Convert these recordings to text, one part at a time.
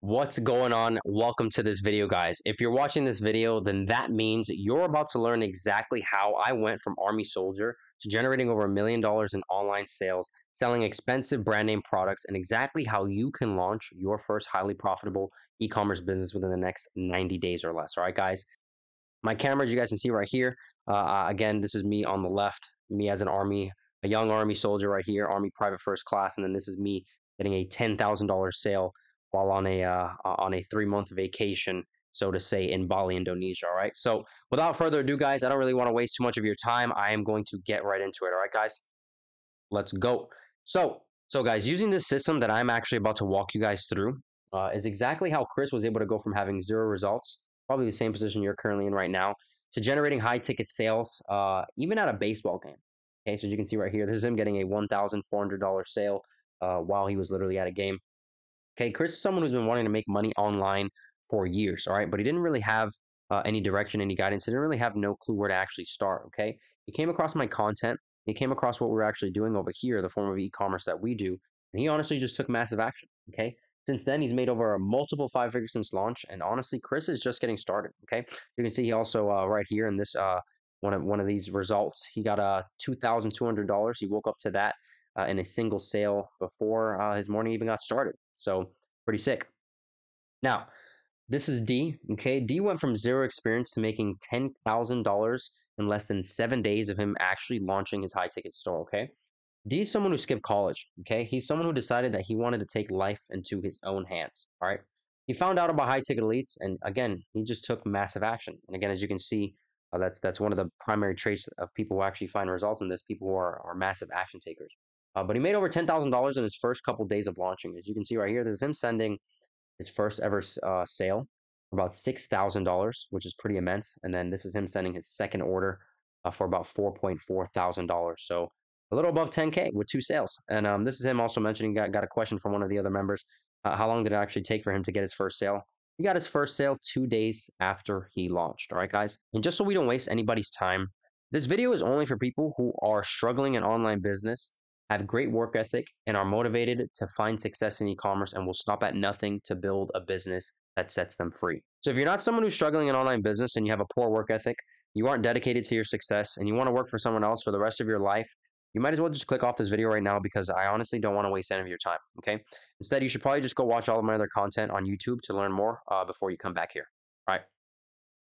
What's going on? Welcome to this video, guys. If you're watching this video, then that means you're about to learn exactly how I went from Army Soldier to generating over a million dollars in online sales, selling expensive brand name products, and exactly how you can launch your first highly profitable e-commerce business within the next 90 days or less. All right, guys. My cameras, you guys can see right here. Uh, uh again, this is me on the left, me as an Army, a young Army soldier right here, Army Private First Class, and then this is me getting a $10,000 sale while on a uh, on a three month vacation, so to say, in Bali, Indonesia. All right. So without further ado, guys, I don't really want to waste too much of your time. I am going to get right into it. All right, guys. Let's go. So so guys, using this system that I'm actually about to walk you guys through uh, is exactly how Chris was able to go from having zero results, probably the same position you're currently in right now, to generating high ticket sales, uh, even at a baseball game. Okay, so as you can see right here, this is him getting a $1,400 sale uh, while he was literally at a game. Okay, Chris is someone who's been wanting to make money online for years, all right, but he didn't really have uh, any direction, any guidance. He didn't really have no clue where to actually start, okay? He came across my content. He came across what we're actually doing over here, the form of e-commerce that we do, and he honestly just took massive action, okay? Since then, he's made over a multiple five figures since launch, and honestly, Chris is just getting started, okay? You can see he also, uh, right here in this, uh, one of one of these results, he got uh, $2,200. He woke up to that uh, in a single sale before uh, his morning even got started. So pretty sick. Now, this is D. Okay, D went from zero experience to making ten thousand dollars in less than seven days of him actually launching his high ticket store. Okay, D is someone who skipped college. Okay, he's someone who decided that he wanted to take life into his own hands. All right, he found out about high ticket elites, and again, he just took massive action. And again, as you can see, uh, that's that's one of the primary traits of people who actually find results in this. People who are, are massive action takers. Uh, but he made over $10,000 in his first couple days of launching. As you can see right here, this is him sending his first ever uh, sale about $6,000, which is pretty immense. And then this is him sending his second order uh, for about $4.4 thousand. So a little above 10K with two sales. And um, this is him also mentioning, got, got a question from one of the other members. Uh, how long did it actually take for him to get his first sale? He got his first sale two days after he launched. All right, guys. And just so we don't waste anybody's time, this video is only for people who are struggling in online business have great work ethic, and are motivated to find success in e commerce and will stop at nothing to build a business that sets them free. So, if you're not someone who's struggling in online business and you have a poor work ethic, you aren't dedicated to your success, and you want to work for someone else for the rest of your life, you might as well just click off this video right now because I honestly don't want to waste any of your time. Okay. Instead, you should probably just go watch all of my other content on YouTube to learn more uh, before you come back here. Right.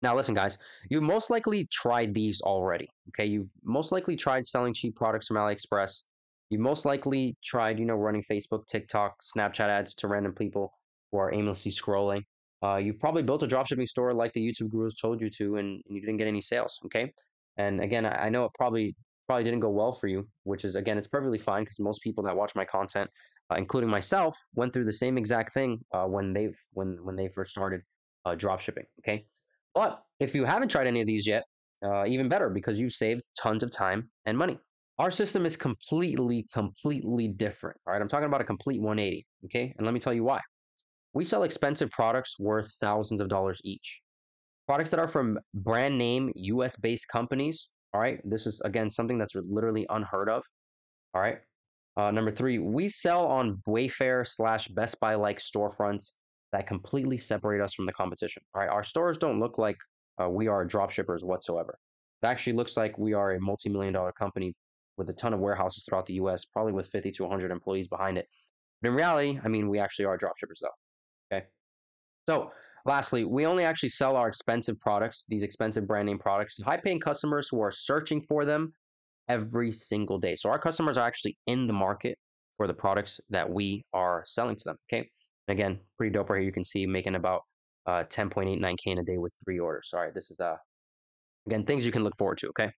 Now, listen, guys, you've most likely tried these already. Okay. You've most likely tried selling cheap products from AliExpress. You most likely tried, you know, running Facebook, TikTok, Snapchat ads to random people who are aimlessly scrolling. Uh, you've probably built a dropshipping store like the YouTube gurus told you to, and, and you didn't get any sales. Okay, and again, I, I know it probably probably didn't go well for you, which is again, it's perfectly fine because most people that watch my content, uh, including myself, went through the same exact thing uh, when they've when when they first started uh, dropshipping. Okay, but if you haven't tried any of these yet, uh, even better because you've saved tons of time and money. Our system is completely, completely different. All right. I'm talking about a complete 180. Okay. And let me tell you why. We sell expensive products worth thousands of dollars each. Products that are from brand name US based companies. All right. This is, again, something that's literally unheard of. All right. Uh, number three, we sell on Wayfair slash Best Buy like storefronts that completely separate us from the competition. All right. Our stores don't look like uh, we are drop shippers whatsoever. It actually looks like we are a multi million dollar company with a ton of warehouses throughout the US, probably with 50 to 100 employees behind it. But in reality, I mean, we actually are dropshippers though. Okay. So, lastly, we only actually sell our expensive products, these expensive brand name products, to high paying customers who are searching for them every single day. So, our customers are actually in the market for the products that we are selling to them. Okay. And again, pretty dope right here. You can see making about uh, 10.89K in a day with three orders. Right. This is, uh, again, things you can look forward to. Okay.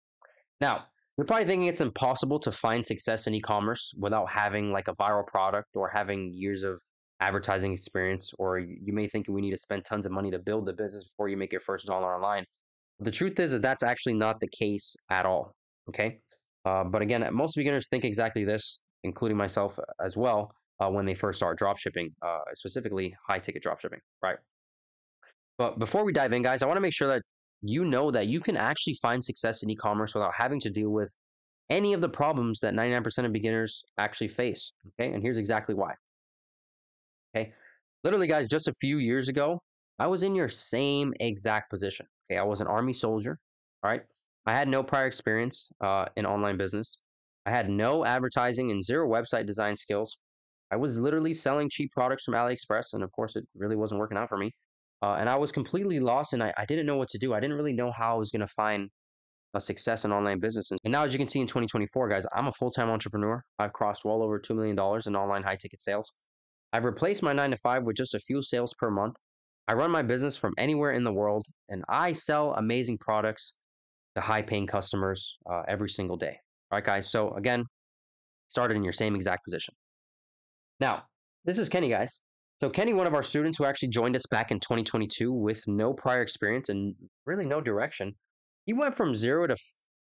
Now, you're probably thinking it's impossible to find success in e-commerce without having like a viral product or having years of advertising experience or you may think we need to spend tons of money to build the business before you make your first dollar online. The truth is that that's actually not the case at all okay? Uh, but again most beginners think exactly this including myself as well uh, when they first start dropshipping uh, specifically high ticket dropshipping right? But before we dive in guys i want to make sure that you know that you can actually find success in e-commerce without having to deal with any of the problems that 99% of beginners actually face. Okay, and here's exactly why. Okay, Literally, guys, just a few years ago, I was in your same exact position. Okay, I was an army soldier. All right, I had no prior experience uh, in online business. I had no advertising and zero website design skills. I was literally selling cheap products from AliExpress, and of course, it really wasn't working out for me. Uh, and I was completely lost, and I, I didn't know what to do. I didn't really know how I was going to find a success in online business. And now, as you can see in 2024, guys, I'm a full time entrepreneur. I've crossed well over $2 million in online high ticket sales. I've replaced my nine to five with just a few sales per month. I run my business from anywhere in the world, and I sell amazing products to high paying customers uh, every single day. All right, guys. So, again, started in your same exact position. Now, this is Kenny, guys. So, Kenny, one of our students who actually joined us back in 2022 with no prior experience and really no direction, he went from zero to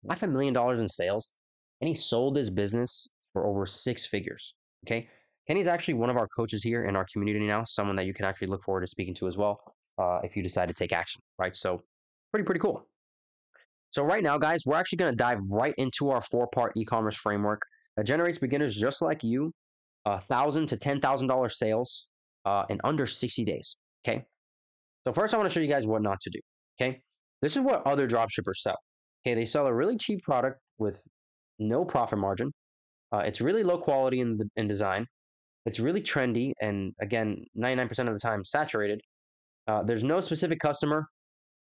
half a million dollars in sales and he sold his business for over six figures. Okay. Kenny's actually one of our coaches here in our community now, someone that you can actually look forward to speaking to as well uh, if you decide to take action, right? So, pretty, pretty cool. So, right now, guys, we're actually going to dive right into our four part e commerce framework that generates beginners just like you a 1,000 to $10,000 sales uh, in under 60 days. Okay. So, first, I want to show you guys what not to do. Okay. This is what other dropshippers sell. Okay. They sell a really cheap product with no profit margin. Uh, it's really low quality in, the, in design. It's really trendy and again, 99% of the time saturated. Uh, there's no specific customer,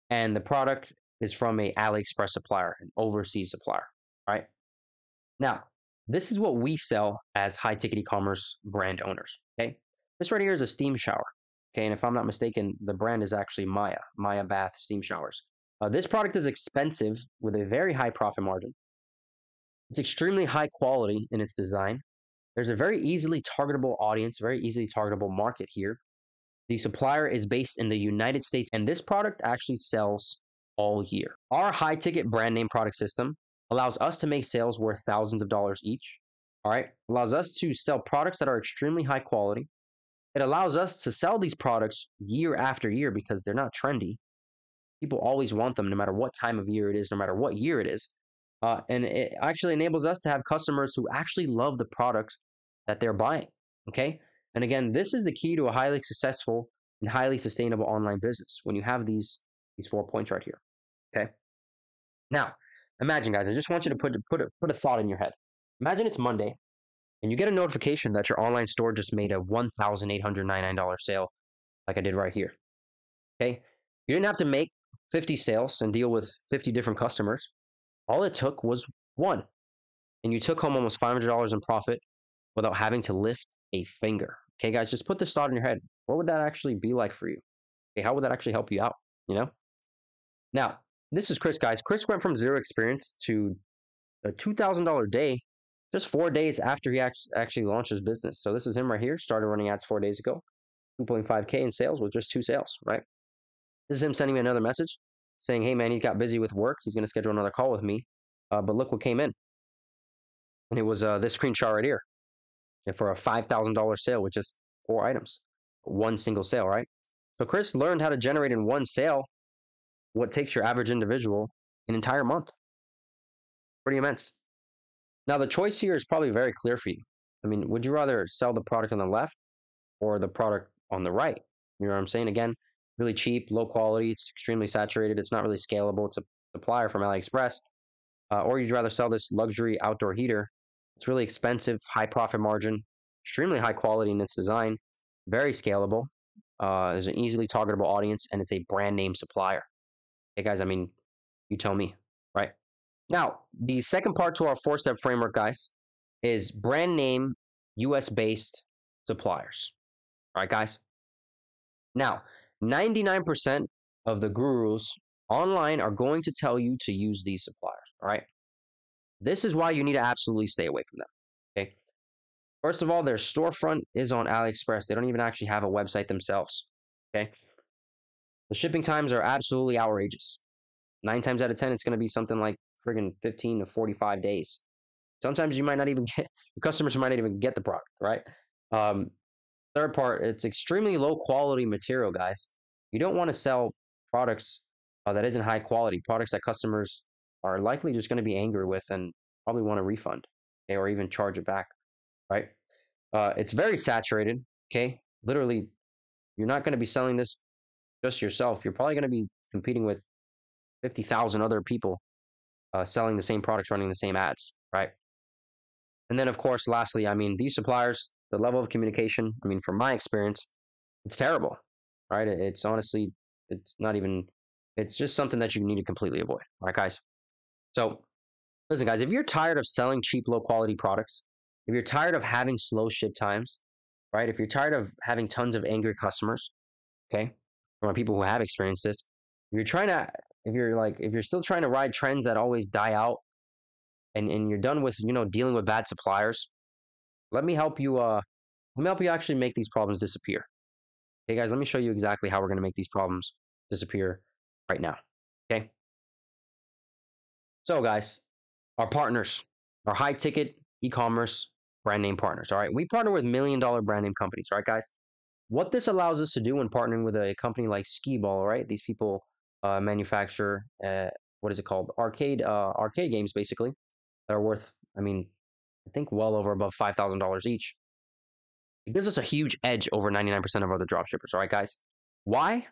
and the product is from a AliExpress supplier, an overseas supplier. Right now, this is what we sell as high ticket e-commerce brand owners. Okay, this right here is a steam shower. Okay, and if I'm not mistaken, the brand is actually Maya, Maya Bath Steam Showers. Uh, this product is expensive with a very high profit margin. It's extremely high quality in its design. There's a very easily targetable audience, very easily targetable market here. The supplier is based in the United States, and this product actually sells all year. Our high ticket brand name product system allows us to make sales worth thousands of dollars each. All right, allows us to sell products that are extremely high quality. It allows us to sell these products year after year because they're not trendy. People always want them no matter what time of year it is, no matter what year it is. Uh, and it actually enables us to have customers who actually love the product that they're buying. Okay. And again, this is the key to a highly successful and highly sustainable online business when you have these these four points right here. Okay. Now, imagine, guys, I just want you to put put a, put a thought in your head. Imagine it's Monday, and you get a notification that your online store just made a one thousand eight hundred ninety nine dollar sale, like I did right here. Okay. You didn't have to make 50 sales and deal with 50 different customers. All it took was one. And you took home almost $500 in profit without having to lift a finger. Okay, guys, just put this thought in your head. What would that actually be like for you? Okay, how would that actually help you out? You know? Now, this is Chris, guys. Chris went from zero experience to a $2,000 day just four days after he actually launched his business. So this is him right here. Started running ads four days ago. 2.5K in sales with just two sales, right? This is him sending me another message saying, hey, man, he got busy with work. He's going to schedule another call with me. Uh, but look what came in. And it was uh, this screenshot right here and for a $5,000 sale with just four items, one single sale, right? So Chris learned how to generate in one sale what takes your average individual an entire month. Pretty immense. Now, the choice here is probably very clear for you. I mean, would you rather sell the product on the left or the product on the right? You know what I'm saying? Again, really cheap, low quality, it's extremely saturated, it's not really scalable, it's a supplier from AliExpress. Uh, or you'd rather sell this luxury outdoor heater it's really expensive, high profit margin, extremely high quality in its design, very scalable. Uh, there's an easily targetable audience, and it's a brand name supplier. Hey guys, I mean, you tell me? Now, the second part to our four step framework, guys, is brand name US based suppliers. All right, guys? Now, 99% of the gurus online are going to tell you to use these suppliers. All right. This is why you need to absolutely stay away from them. Okay. First of all, their storefront is on AliExpress. They don't even actually have a website themselves. Okay. The shipping times are absolutely outrageous. Nine times out of 10, it's going to be something like friggin' 15 to 45 days. Sometimes you might not even get, your customers might not even get the product, right? Um, third part, it's extremely low quality material, guys. You don't want to sell products uh, that isn't high quality, products that customers are likely just going to be angry with and probably want a refund okay, or even charge it back, right? Uh, it's very saturated, okay? Literally you're not going to be selling this just yourself. You're probably going to be competing with 50,000 other people uh, selling the same products, running the same ads, right? And then, of course, lastly, I mean, these suppliers, the level of communication, I mean, from my experience, it's terrible, right? It's honestly, it's not even, it's just something that you need to completely avoid, right, guys? So, listen, guys, if you're tired of selling cheap, low quality products, if you're tired of having slow ship times, right? If you're tired of having tons of angry customers, okay, from people who have experienced this, if you're trying to, if you're like, if you're still trying to ride trends that always die out, and and you're done with you know dealing with bad suppliers, let me help you. Uh, let me help you actually make these problems disappear. Okay, guys, let me show you exactly how we're going to make these problems disappear right now. Okay. So, guys, our partners, our high ticket e-commerce brand name partners. All right. We partner with million dollar brand name companies. Right, guys. What this allows us to do when partnering with a company like Skee-Ball, right? These people uh, manufacture uh, what is it called? Arcade uh, arcade games, basically, that are worth, I mean, I think well over above five thousand dollars each. It gives us a huge edge over 99% of other dropshippers. All right, guys. Why?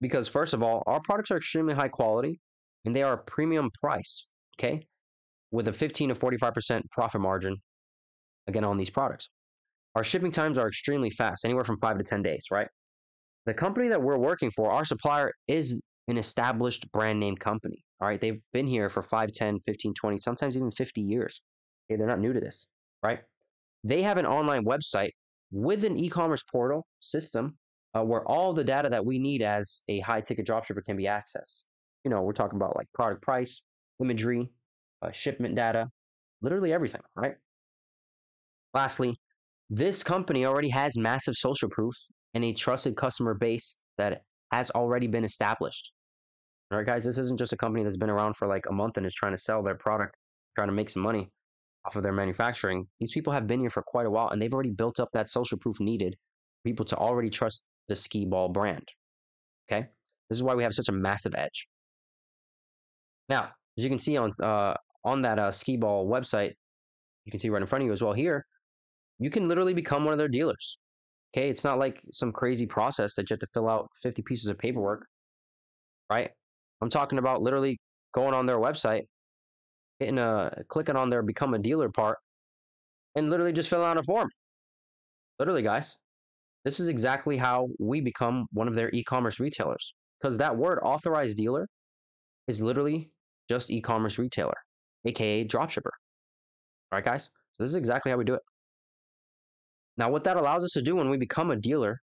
Because first of all, our products are extremely high quality and they are premium priced. Okay, with a 15 to 45% profit margin again on these products. Our shipping times are extremely fast, anywhere from five to 10 days, right? The company that we're working for, our supplier, is an established brand name company. All right. They've been here for 5, 10, 15, 20, sometimes even 50 years. Okay, they're not new to this, right? They have an online website with an e commerce portal system uh, where all the data that we need as a high ticket dropshipper can be accessed. You know, we're talking about like product price, imagery, uh, shipment data, literally everything, right? Lastly, this company already has massive social proof and a trusted customer base that has already been established. All right, guys, this isn't just a company that's been around for like a month and is trying to sell their product, trying to make some money off of their manufacturing. These people have been here for quite a while and they've already built up that social proof needed for people to already trust the Skee-Ball brand. Okay, this is why we have such a massive edge. Now, as you can see on uh, on that uh, Skee-Ball website, you can see right in front of you as well here, you can literally become one of their dealers. Okay, it's not like some crazy process that you have to fill out 50 pieces of paperwork, right? I'm talking about literally going on their website, hitting a clicking on their become a dealer part, and literally just filling out a form. Literally, guys, this is exactly how we become one of their e-commerce retailers. Because that word authorized dealer is literally just e-commerce retailer, aka dropshipper. All right, guys? So this is exactly how we do it. Now, what that allows us to do when we become a dealer,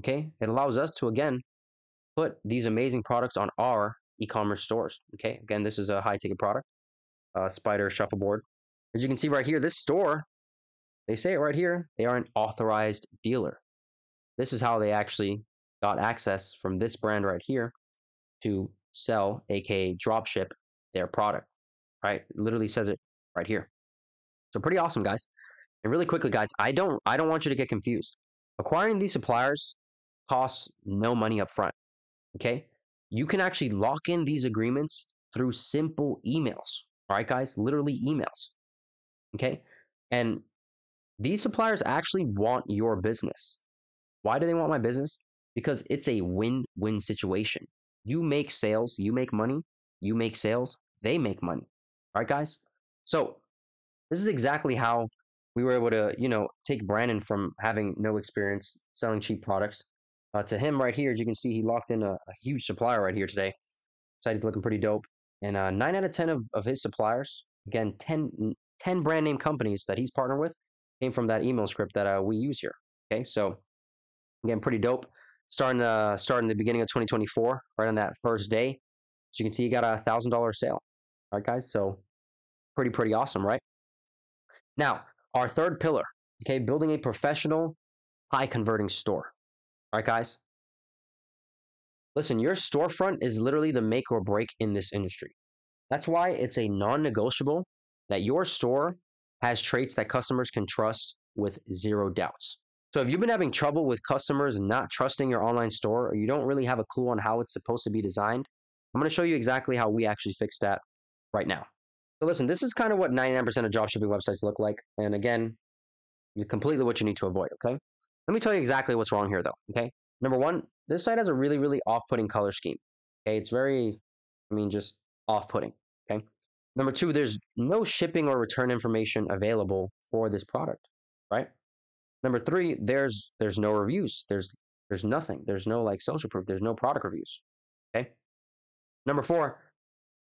okay, it allows us to again put these amazing products on our e-commerce stores. Okay, again, this is a high ticket product, uh, Spider Shuffleboard. As you can see right here, this store, they say it right here, they are an authorized dealer. This is how they actually got access from this brand right here to sell, aka dropship, their product. Right, it literally says it right here. So pretty awesome, guys. And really quickly, guys, I don't I don't want you to get confused. Acquiring these suppliers costs no money up front. Okay? You can actually lock in these agreements through simple emails. All right, guys? Literally emails. Okay? And these suppliers actually want your business. Why do they want my business? Because it's a win-win situation. You make sales, you make money, you make sales, they make money. All right, guys? So, this is exactly how we were able to, you know, take Brandon from having no experience selling cheap products uh, to him right here. As you can see, he locked in a, a huge supplier right here today. Site is looking pretty dope. And uh, nine out of 10 of, of his suppliers, again, 10, 10 brand name companies that he's partnered with came from that email script that uh, we use here. Okay, so again, pretty dope. Starting uh, starting the beginning of 2024, right on that first day. As you can see, he got a thousand dollar sale. All right, guys. So pretty pretty awesome, right? Now, our third pillar, okay, building a professional, high converting store. All right, guys? Listen, your storefront is literally the make or break in this industry. That's why it's a non negotiable that your store has traits that customers can trust with zero doubts. So if you've been having trouble with customers not trusting your online store or you don't really have a clue on how it's supposed to be designed, I'm going to show you exactly how we actually fix that right now. So listen, this is kind of what 99% of dropshipping websites look like. And again, completely what you need to avoid, okay? Let me tell you exactly what's wrong here though, okay? number one, this site has a really, really off-putting color scheme. Okay, it's very, I mean, just off-putting. Okay. Number two, there's no shipping or return information available for this product, right? Number three, there's there's no reviews. There's there's nothing. There's no like social proof. There's no product reviews. Okay. Number four,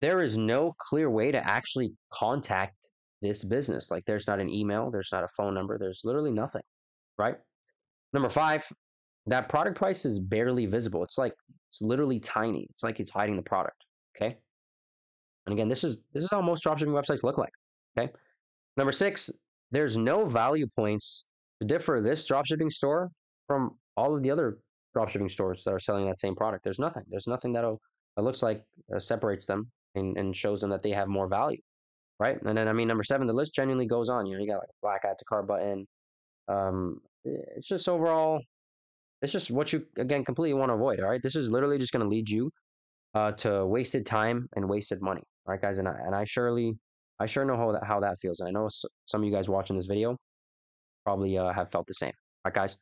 there is no clear way to actually contact this business. Like there's not an email, there's not a phone number, there's literally nothing, right? Number five, that product price is barely visible. It's like it's literally tiny. It's like it's hiding the product. Okay. And again, this is this is how most dropshipping websites look like. Okay. Number six, there's no value points to differ this dropshipping store from all of the other dropshipping stores that are selling that same product. There's nothing. There's nothing that'll that looks like uh, separates them and, and shows them that they have more value, right? And then I mean, number seven, the list genuinely goes on. You know, you got like black add to cart button. Um, it's just overall, it's just what you again completely want to avoid. All right, this is literally just going to lead you uh, to wasted time and wasted money. All right, guys, and I and I surely, I sure know how that how that feels. And I know some of you guys watching this video probably uh, have felt the same. All right, guys.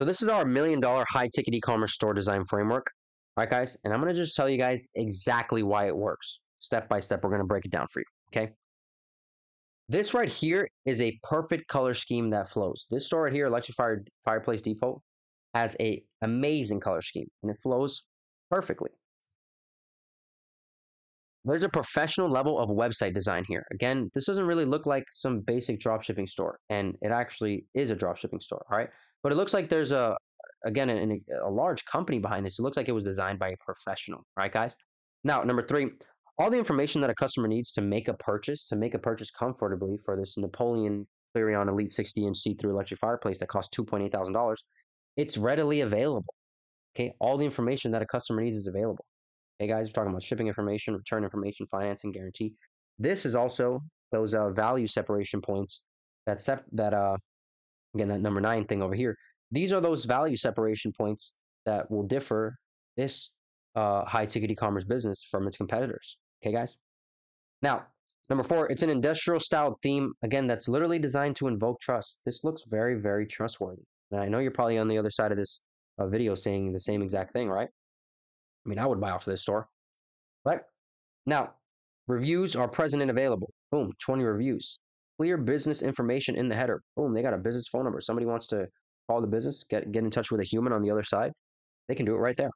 So this is our million dollar high ticket e-commerce store design framework. All right, guys, and I'm going to just tell you guys exactly why it works. Step by step, we're going to break it down for you, okay? This right here is a perfect color scheme that flows. This store right here, Electric Fire, Fireplace Depot, has a amazing color scheme, and it flows perfectly. There's a professional level of website design here. Again, this doesn't really look like some basic dropshipping store, and it actually is a dropshipping store, all right? But it looks like there's a again, a, a large company behind this. It looks like it was designed by a professional, right, guys? Now, number three, all the information that a customer needs to make a purchase, to make a purchase comfortably for this Napoleon Clarion Elite 60 inch see through electric fireplace that costs $2.8 thousand, it's readily available. Okay, all the information that a customer needs is available. Hey guys, we're talking about shipping information, return information, financing guarantee. This is also those uh, value separation points that sep- that uh again that number nine thing over here these are those value separation points that will differ this uh, high ticket e-commerce business from its competitors. Okay, guys. Now, number four, it's an industrial style theme. Again, that's literally designed to invoke trust. This looks very, very trustworthy. And I know you're probably on the other side of this uh, video saying the same exact thing, right? I mean, I would buy off of this store, right? Now, reviews are present and available. Boom, 20 reviews. Clear business information in the header. Boom, they got a business phone number. Somebody wants to call the business, get get in touch with a human on the other side, they can do it right there.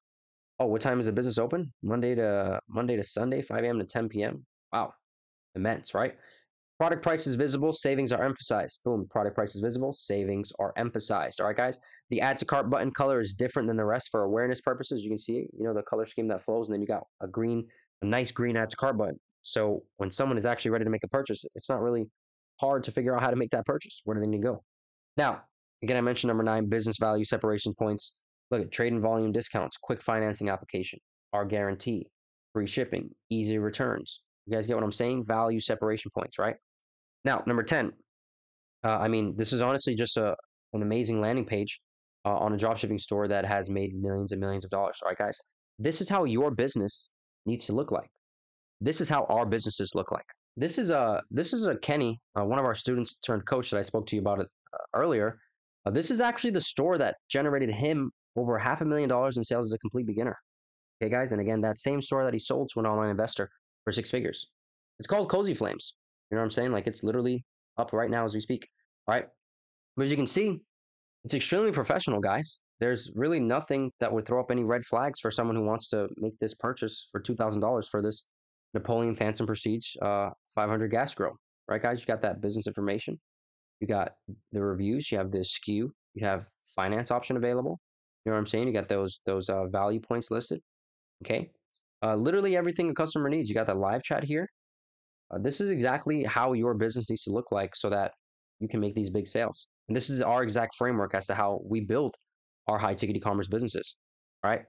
Oh, what time is the business open? Monday to Monday to Sunday, 5 a.m. to 10 p.m. Wow, immense, right? Product price is visible, savings are emphasized. Boom, product price is visible, savings are emphasized. All right, guys. The add to cart button color is different than the rest for awareness purposes. You can see, you know, the color scheme that flows, and then you got a green, a nice green add to cart button. So when someone is actually ready to make a purchase, it's not really hard to figure out how to make that purchase. Where do they need to go? Now, Again, I mentioned number nine, business value separation points. Look at trade and volume discounts, quick financing application, our guarantee, free shipping, easy returns. You guys get what I'm saying? Value separation points, right? Now, number 10, uh, I mean, this is honestly just a, an amazing landing page uh, on a dropshipping store that has made millions and millions of dollars. All right, guys, this is how your business needs to look like. This is how our businesses look like. This is a this is a Kenny, uh, one of our students turned coach that I spoke to you about it uh, earlier. Uh, this is actually the store that generated him over half a million dollars in sales as a complete beginner. Okay, guys, and again, that same store that he sold to an online investor for six figures. It's called Cozy Flames. You know what I'm saying? Like it's literally up right now as we speak. All right. But as you can see, it's extremely professional, guys. There's really nothing that would throw up any red flags for someone who wants to make this purchase for $2,000 for this Napoleon Phantom Prestige uh, 500 gas grill. Right, guys? You got that business information. You got the reviews. You have the SKU. You have finance option available. You know what I'm saying? You got those those uh, value points listed. Okay, uh, literally everything a customer needs. You got the live chat here. Uh, this is exactly how your business needs to look like so that you can make these big sales. And this is our exact framework as to how we build our high ticket e-commerce businesses. All right.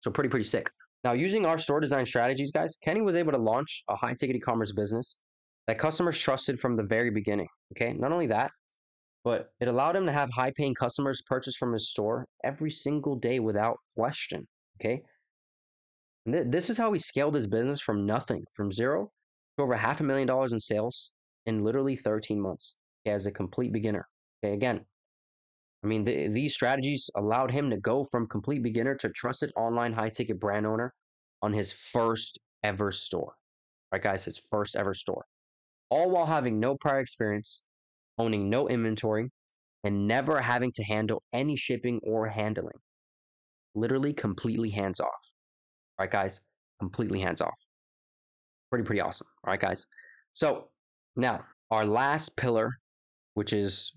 So pretty pretty sick. Now using our store design strategies, guys, Kenny was able to launch a high ticket e-commerce business that customers trusted from the very beginning. Okay, not only that, but it allowed him to have high paying customers purchase from his store every single day without question. Okay, th- this is how he scaled his business from nothing, from zero to over half a million dollars in sales in literally 13 months okay, as a complete beginner. Okay, again, I mean, the, these strategies allowed him to go from complete beginner to trusted online high ticket brand owner on his first ever store. Right, guys, his first ever store. All while having no prior experience, owning no inventory, and never having to handle any shipping or handling. Literally completely hands off. Right, guys? Completely hands off. Pretty, pretty awesome. All right, guys. So now our last pillar, which is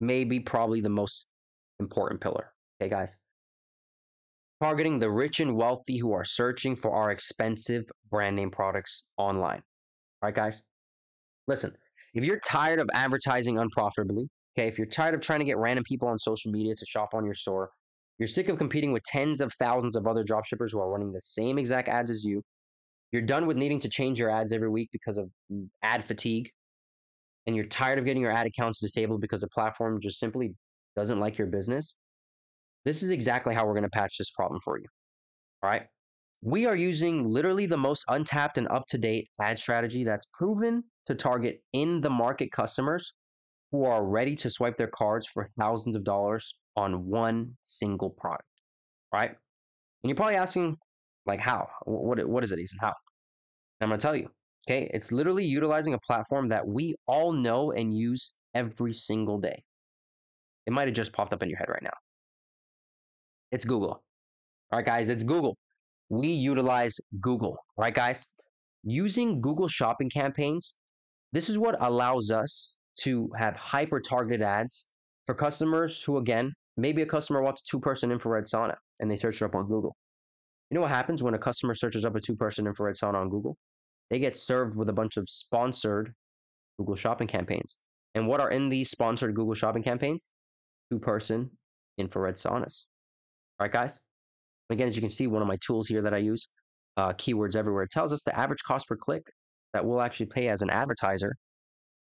maybe probably the most important pillar. Okay, guys. Targeting the rich and wealthy who are searching for our expensive brand name products online. All right, guys. Listen, if you're tired of advertising unprofitably, okay, if you're tired of trying to get random people on social media to shop on your store, you're sick of competing with tens of thousands of other dropshippers who are running the same exact ads as you, you're done with needing to change your ads every week because of mm, ad fatigue, and you're tired of getting your ad accounts disabled because the platform just simply doesn't like your business, this is exactly how we're going to patch this problem for you. All right. We are using literally the most untapped and up to date ad strategy that's proven to target in the market customers who are ready to swipe their cards for thousands of dollars on one single product. Right. And you're probably asking, like, how? What, what is it, Ethan? How? I'm going to tell you. Okay. It's literally utilizing a platform that we all know and use every single day. It might have just popped up in your head right now. It's Google. All right, guys, it's Google. We utilize Google. Right, guys. Using Google shopping campaigns, this is what allows us to have hyper targeted ads for customers who, again, maybe a customer wants a two person infrared sauna and they search it up on Google. You know what happens when a customer searches up a two person infrared sauna on Google? they get served with a bunch of sponsored Google Shopping campaigns. And what are in these sponsored Google Shopping campaigns? Two person infrared saunas. All right, guys? Again, as you can see, one of my tools here that I use, uh, Keywords Everywhere, tells us the average cost per click that we'll actually pay as an advertiser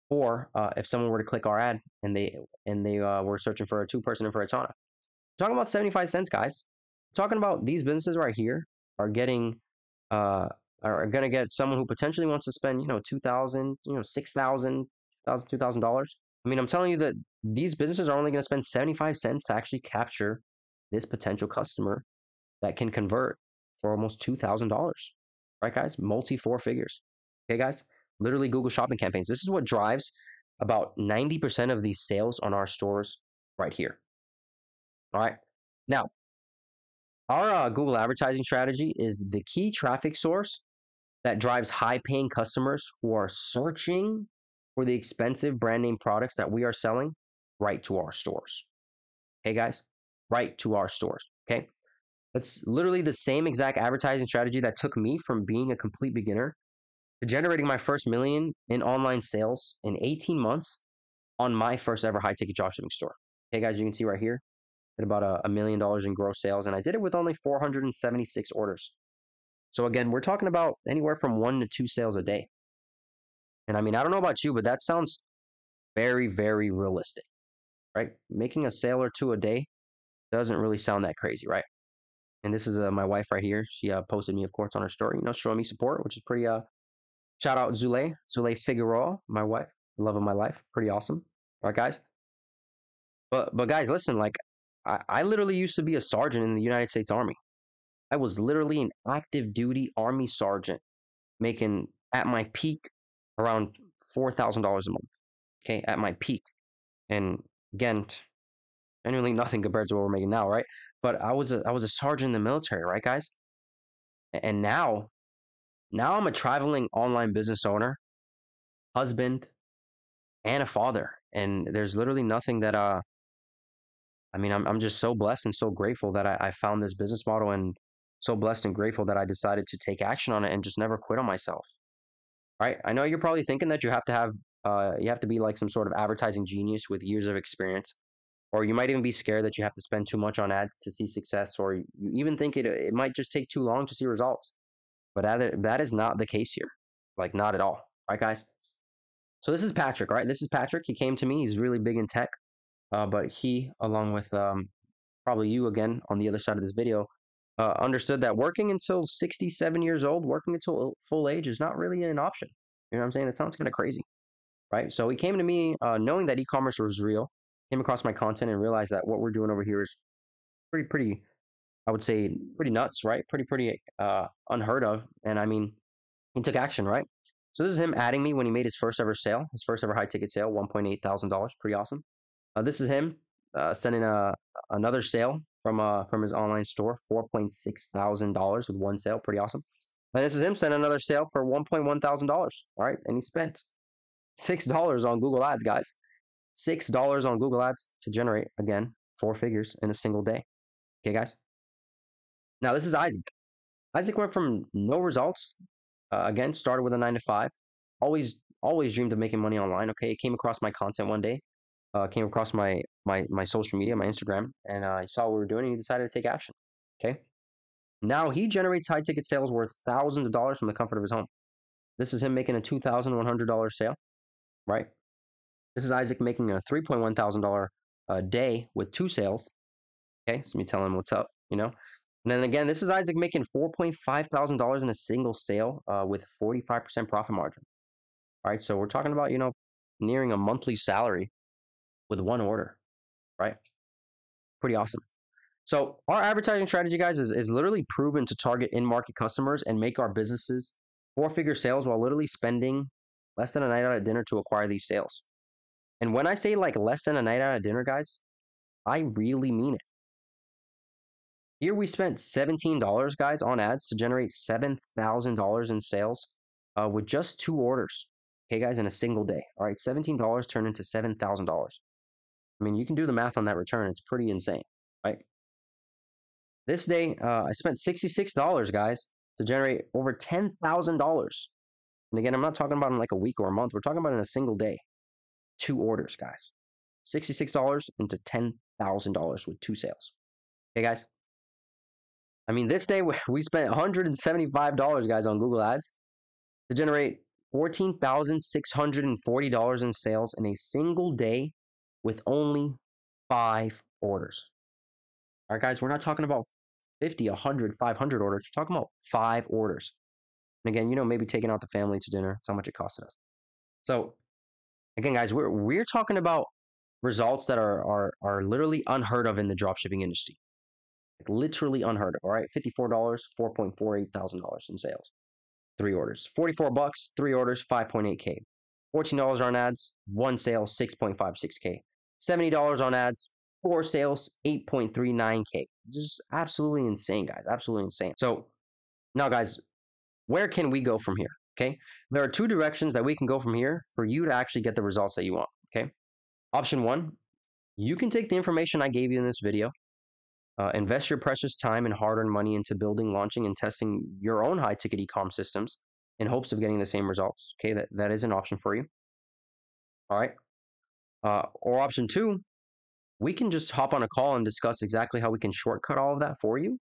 or uh, if someone were to click our ad and they and they uh, were searching for a two person infrared sauna. We're talking about 75 cents, guys. Talking about these businesses right here are getting uh, are going to get someone who potentially wants to spend, you know, 2000 you know, 6000 $2,000. I mean, I'm telling you that these businesses are only going to spend 75 cents to actually capture this potential customer that can convert for almost $2,000. Right, guys? Multi four figures. Okay, guys? Literally Google shopping campaigns. This is what drives about 90% of these sales on our stores right here. All right. Now, our uh, Google advertising strategy is the key traffic source that drives high paying customers who are searching for the expensive brand name products that we are selling right to our stores. Okay, guys, right to our stores. Okay, that's literally the same exact advertising strategy that took me from being a complete beginner generating my first million in online sales in 18 months on my first ever high ticket dropshipping store. Okay, guys, you can see right here, did about a, a million dollars in gross sales, and I did it with only 476 orders. So again, we're talking about anywhere from one to two sales a day. And I mean, I don't know about you, but that sounds very, very realistic, right? Making a sale or two a day doesn't really sound that crazy, right? And this is uh, my wife right here. She uh, posted me, of course, on her story, you know, showing me support, which is pretty, uh, shout out Zule, Zule Figueroa, my wife, love of my life. Pretty awesome. All right, guys. But, but guys, listen, like, I, I literally used to be a sergeant in the United States Army. I was literally an active duty Army sergeant making at my peak around $4,000 a month. Okay, at my peak. And again, genuinely nothing compared to what we're making now, right? But I was a I was a sergeant in the military, right, guys? And now, now I'm a traveling online business owner, husband, and a father. And there's literally nothing that uh I mean, I'm I'm just so blessed and so grateful that I, I found this business model and so blessed and grateful that I decided to take action on it and just never quit on myself. Right? I know you're probably thinking that you have to have uh, you have to be like some sort of advertising genius with years of experience, or you might even be scared that you have to spend too much on ads to see success, or you even think it it might just take too long to see results. But that, that is not the case here, like not at all, right, guys? So this is Patrick, right? This is Patrick. He came to me. He's really big in tech, uh, but he, along with um, probably you again on the other side of this video, uh, understood that working until 67 years old, working until full age is not really an option. You know what I'm saying? It sounds kind of crazy, right? So he came to me uh, knowing that e-commerce was real, came across my content and realized that what we're doing over here is pretty, pretty, I would say, pretty nuts, right? Pretty, pretty uh, unheard of. And I mean, he took action, right? So this is him adding me when he made his first ever sale, his first ever high ticket sale, $1.8 thousand, pretty awesome. Uh, this is him uh, sending a another sale from uh from his online store, $4.6 thousand with one sale, pretty awesome. And this is him sending another sale for $1.1 thousand, right? And he spent six dollars on Google Ads, guys. Six dollars on Google Ads to generate again four figures in a single day. Okay, guys. Now this is Isaac. Isaac went from no results. Uh, again, started with a nine to five. Always, always dreamed of making money online. Okay, came across my content one day. Uh, came across my my my social media, my Instagram, and uh, saw what we were doing, and he decided to take action. Okay. Now he generates high ticket sales worth thousands of dollars from the comfort of his home. This is him making a two thousand one hundred dollar sale, right? This is Isaac making a three point one thousand dollar a day with two sales. Okay, so me tell him what's up, you know. And then again, this is Isaac making four point five thousand dollars in a single sale uh, with forty five percent profit margin. All right, so we're talking about you know nearing a monthly salary with one order, right? Pretty awesome. So our advertising strategy, guys, is, is literally proven to target in-market customers and make our businesses four-figure sales while literally spending less than a night out at dinner to acquire these sales. And when I say like less than a night out at dinner, guys, I really mean it. Here we spent $17, guys, on ads to generate $7,000 in sales uh, with just two orders. Okay, guys, in a single day. All right, $17 turned into $7,000. I mean, you can do the math on that return. It's pretty insane, right? This day, uh, I spent $66, guys, to generate over $10,000. And again, I'm not talking about in like a week or a month. We're talking about in a single day. Two orders, guys. $66 into $10,000 with two sales. Okay, guys? I mean, this day we spent $175, guys, on Google Ads to generate $14,640 in sales in a single day with only five orders. All right, guys, we're not talking about 50, 100, 500 orders. We're talking about five orders. And again, you know, maybe taking out the family to dinner, that's how much it costed us. So, again, guys, we're, we're talking about results that are, are, are literally unheard of in the dropshipping industry. Like literally unheard of, all right? $54, $4.48 thousand in sales. Three orders. 44 bucks, three orders, 5.8K. $14 on ads, one sale, 6.56K. $70 on ads, four sales, 8.39K. Just absolutely insane, guys. Absolutely insane. So now, guys, where can we go from here? Okay. There are two directions that we can go from here for you to actually get the results that you want. Okay. Option one, you can take the information I gave you in this video, uh, invest your precious time and hard earned money into building, launching, and testing your own high ticket e com systems in hopes of getting the same results. Okay. That, that is an option for you. All right. Uh, or option two, we can just hop on a call and discuss exactly how we can shortcut all of that for you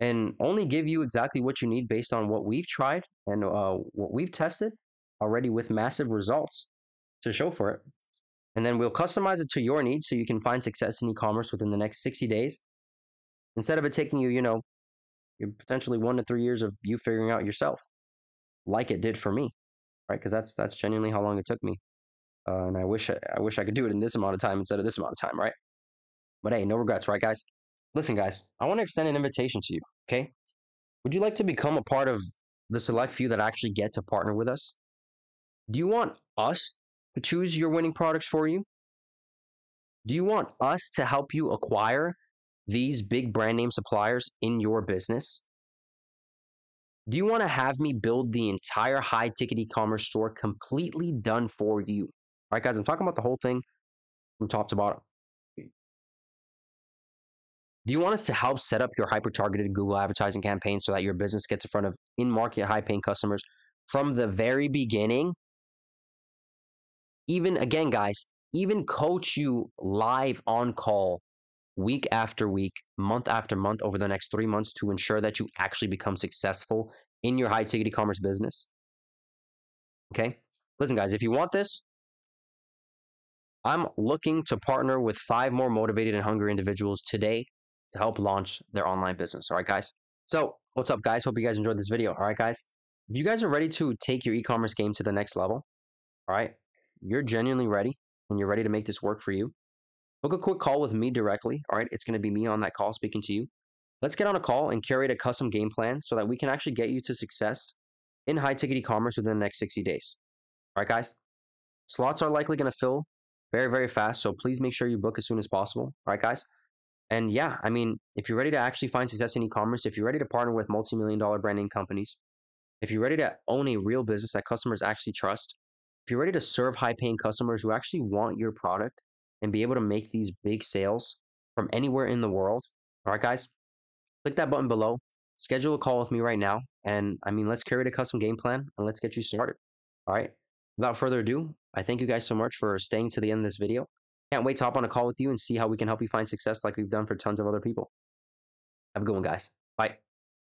and only give you exactly what you need based on what we've tried and uh, what we've tested already with massive results to show for it. And then we'll customize it to your needs so you can find success in e-commerce within the next 60 days. Instead of it taking you, you know, potentially one to three years of you figuring out yourself, like it did for me, right? Because that's that's genuinely how long it took me. Uh, and I wish I, I wish I could do it in this amount of time instead of this amount of time, right? But hey, no regrets, right, guys? Listen, guys, I want to extend an invitation to you. Okay, would you like to become a part of the select few that actually get to partner with us? Do you want us to choose your winning products for you? Do you want us to help you acquire these big brand name suppliers in your business? Do you want to have me build the entire high ticket e commerce store completely done for you? All right, guys, I'm talking about the whole thing from top to bottom. Do you want us to help set up your hyper targeted Google advertising campaign so that your business gets in front of in market high paying customers from the very beginning? Even again, guys, even coach you live on call week after week, month after month over the next three months to ensure that you actually become successful in your high ticket e commerce business. Okay. Listen, guys, if you want this, I'm looking to partner with five more motivated and hungry individuals today to help launch their online business. All right, guys. So, what's up, guys? Hope you guys enjoyed this video. All right, guys. If you guys are ready to take your e commerce game to the next level, all right, you're genuinely ready and you're ready to make this work for you, book a quick call with me directly. All right. It's going to be me on that call speaking to you. Let's get on a call and curate a custom game plan so that we can actually get you to success in high ticket e commerce within the next 60 days. All right, guys. Slots are likely going to fill very, very fast. So please make sure you book as soon as possible. All right, guys. And yeah, I mean, if you're ready to actually find success in e commerce, if you're ready to partner with multi million dollar branding companies, if you're ready to own a real business that customers actually trust, if you're ready to serve high paying customers who actually want your product and be able to make these big sales from anywhere in the world, all right, guys, click that button below, schedule a call with me right now. And I mean, let's create a custom game plan and let's get you started. All right. Without further ado, I thank you guys so much for staying to the end of this video. Can't wait to hop on a call with you and see how we can help you find success like we've done for tons of other people. Have a good one, guys. Bye.